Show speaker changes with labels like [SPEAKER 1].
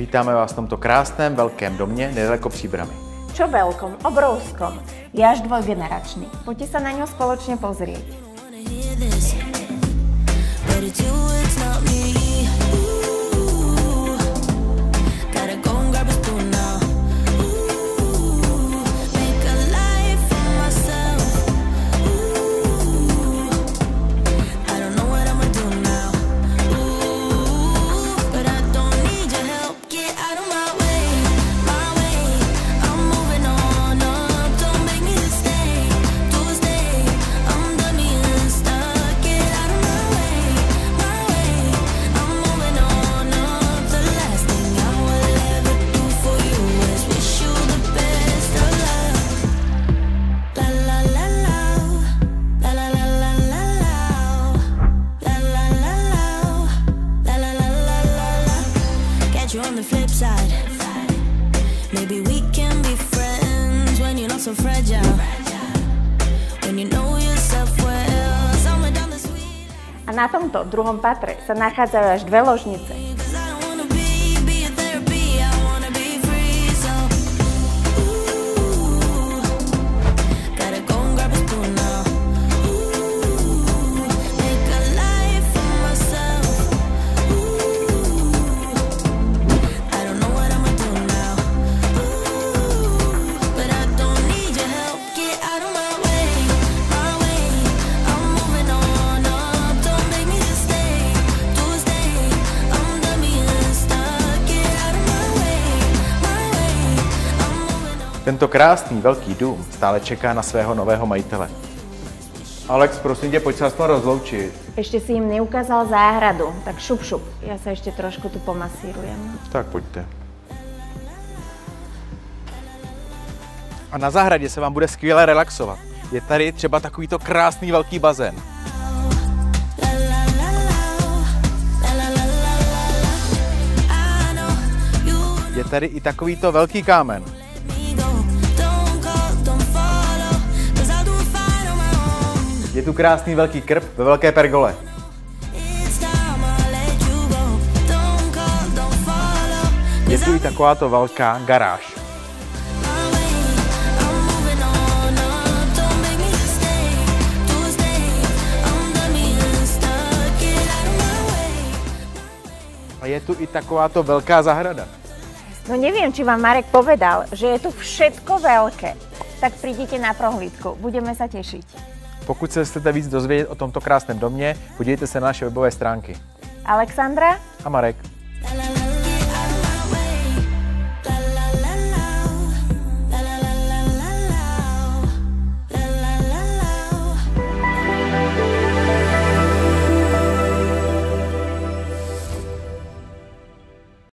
[SPEAKER 1] Vítáme vás v tomto krásném velkém domě nedaleko Příbramy.
[SPEAKER 2] Čo veľkom, obrovskom. Je až dvojgeneračný. Poďte sa na ňo spoločne pozrieť.
[SPEAKER 3] But it's you, it's not me. Catch you on the flip side. Maybe we can be friends when you're not so fragile. When you know yourself well.
[SPEAKER 2] A na tomto druhom patre sa nachádzajú až dve ložnice.
[SPEAKER 1] Tento krásný velký dům stále čeká na svého nového majitele. Alex, prosím tě, pojď se aspoň rozloučit.
[SPEAKER 2] Ešte si im neukázal záhradu, tak šup šup. Ja sa ešte trošku tu pomasírujem.
[SPEAKER 1] Tak pojďte. A na zahradě se vám bude skvěle relaxovat. Je tady třeba takovýto krásný velký bazén. Je tady i takovýto velký kámen. Je tu krásný velký krb ve velké pergole. Je tu i takováto velká garáž. A je tu i takováto velká zahrada.
[SPEAKER 2] No neviem, či vám Marek povedal, že je tu všetko veľké. Tak prídite na prohlídku, budeme sa tešiť.
[SPEAKER 1] Pokud se chcete víc dozvědět o tomto krásném domě, podívejte se na naše webové stránky.
[SPEAKER 2] Alexandra?
[SPEAKER 1] A Marek.